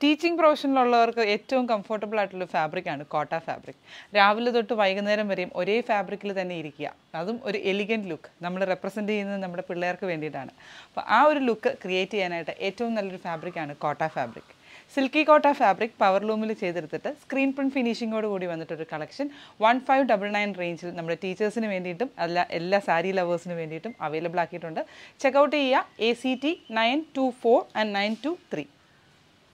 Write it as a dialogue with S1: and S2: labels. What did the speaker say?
S1: Teaching പ്രൊഫഷനിലുള്ളവർക്ക് ഏറ്റവും comfortable ആയിട്ടുള്ള ഫാബ്രിക്കാണ് കോട്ട ഫാബ്രിക് രാവിലെ തൊട്ട് വൈകുന്നേരം വരെയും ഒരേ ഫാബ്രിക്കിൽ തന്നെ ഇരിക്കുക. അതും ഒരു എലിഗന്റ് ലുക്ക് നമ്മൾ റെപ്രസെന്റ് ചെയ്യുന്നത് നമ്മുടെ പിള്ളേർക്ക് വേണ്ടിയിട്ടാണ്. അപ്പോൾ ആ ഒരു ലുക്ക് ക്രിയേറ്റ് ചെയ്യാനായിട്ട് ഏറ്റവും നല്ലൊരു ഫാബ്രിക്കാണ് cotton fabric silky cotton fabric power ലൂമിൽ ചെയ്തെടുത്തിട്ട് സ്ക്രീൻ പ്രിന്റ് ഫിനിഷിങ്ങോട് കൂടി വന്നിട്ടൊരു collection one five double nine റേഞ്ചിൽ നമ്മുടെ ടീച്ചേഴ്സിന് വേണ്ടിയിട്ടും അല്ല എല്ലാ സാരി ലവേഴ്സിന് വേണ്ടിയിട്ടും അവൈലബിൾ ആക്കിയിട്ടുണ്ട്. ചെക്കൗട്ട് ചെയ്യുക A C T nine two four and nine two three